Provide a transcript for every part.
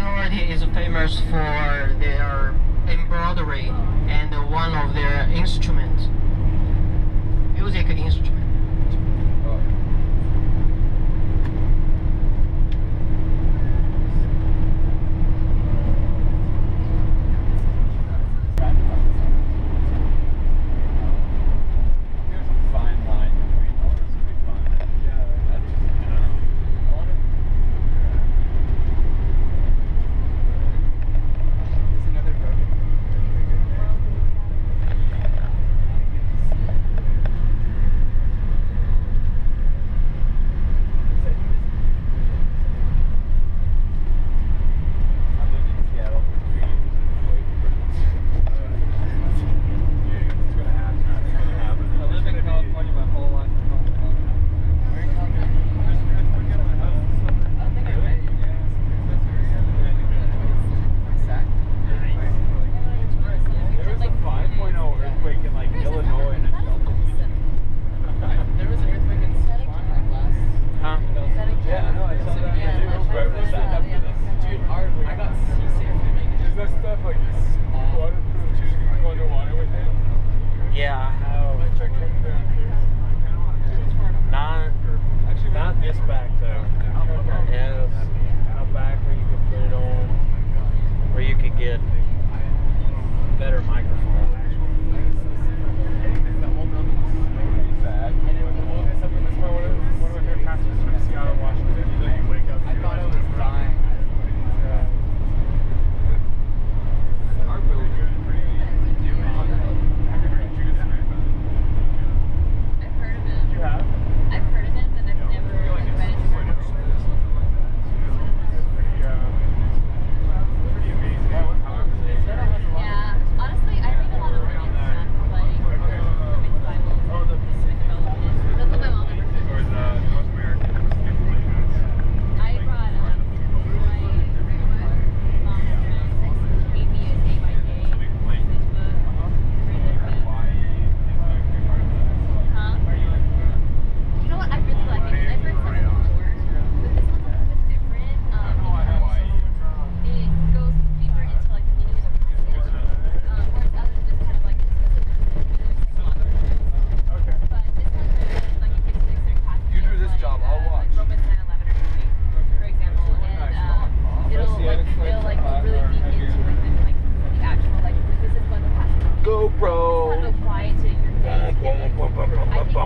minority is famous for their embroidery and one of their instruments, music instruments.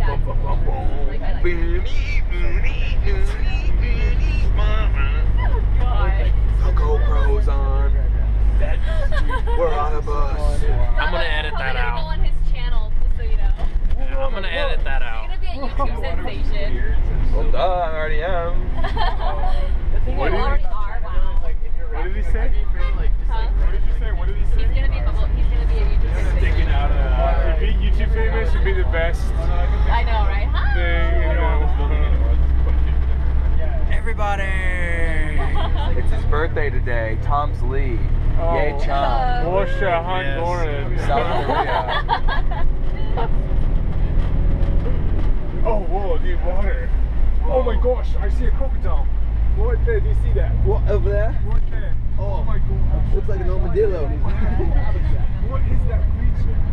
The GoPro's on. We're on a bus. I'm gonna edit that out. On his channel, just so you know. I'm gonna edit that out. It's gonna be a YouTube sensation. Well, duh, I already am. birthday today. Tom's Lee. Oh. Yay, Chum. Uh, oh, yes. South Korea. oh, whoa, the water. Whoa. Oh my gosh, I see a crocodile. What there? Do you see that? What, over there? What there? Oh, oh my gosh. Looks like an armadillo. what is that creature?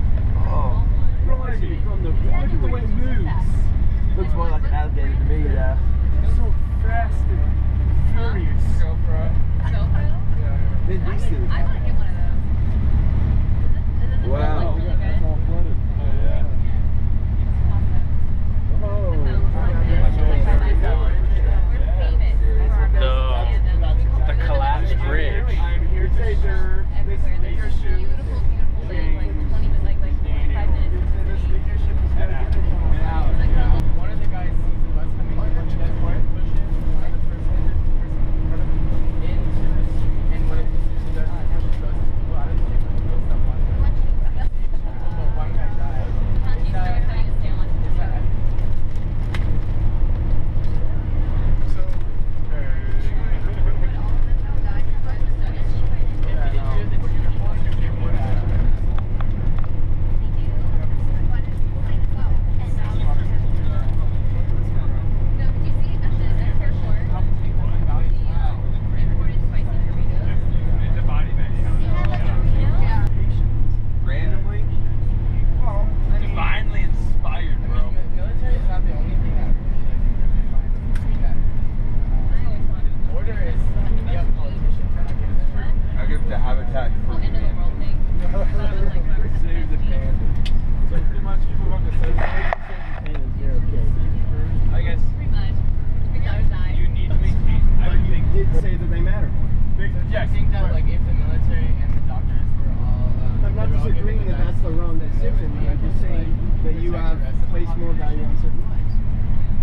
I think that like if the military and the doctors were all. Uh, I'm not disagreeing that that's the wrong decision. I'm just saying that you have placed more value on certain lives.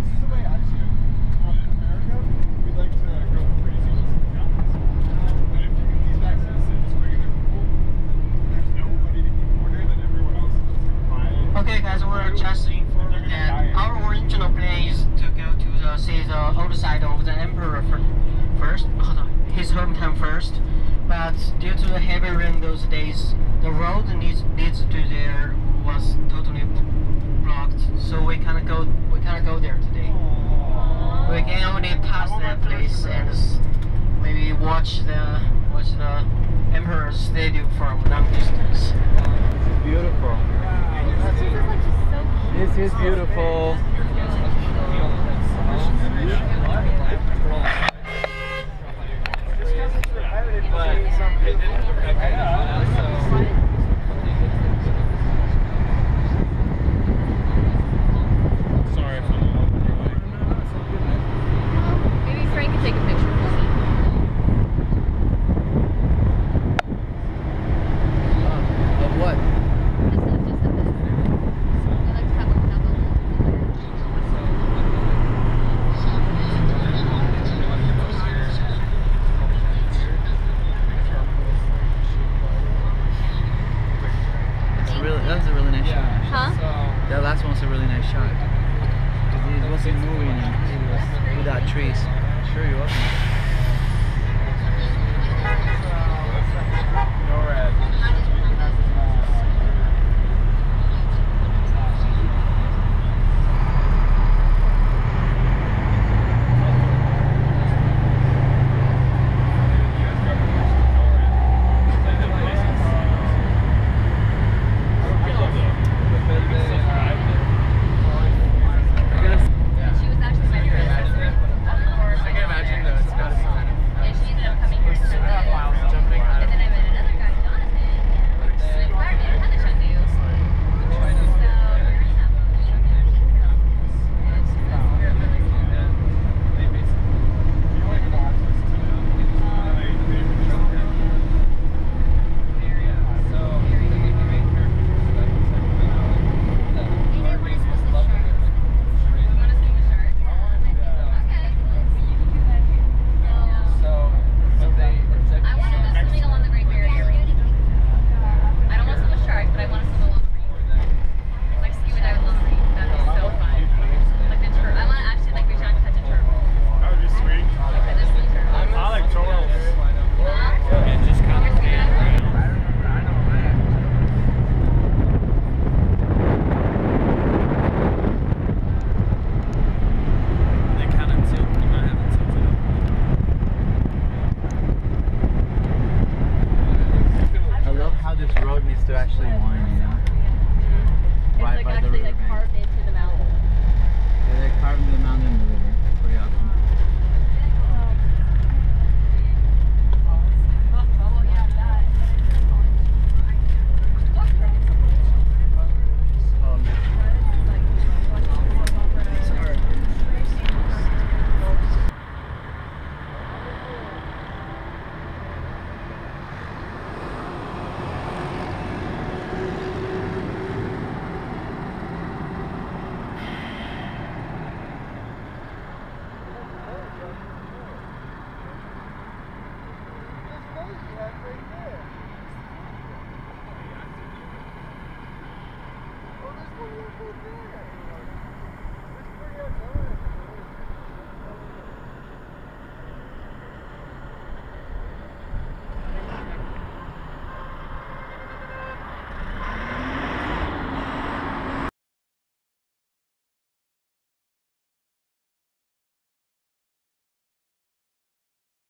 This is the way I see on, his hometown first. But due to the heavy rain those days, the road needs needs to there was totally blocked. So we cannot go we cannot go there today. We can only pass that place and maybe watch the watch the emperor's statue from long distance. Beautiful. This is like just so cute. This is beautiful. really that was a really nice yeah. shot. Huh? That last one was a really nice shot. Cause it wasn't moving without trees. Sure, you're welcome.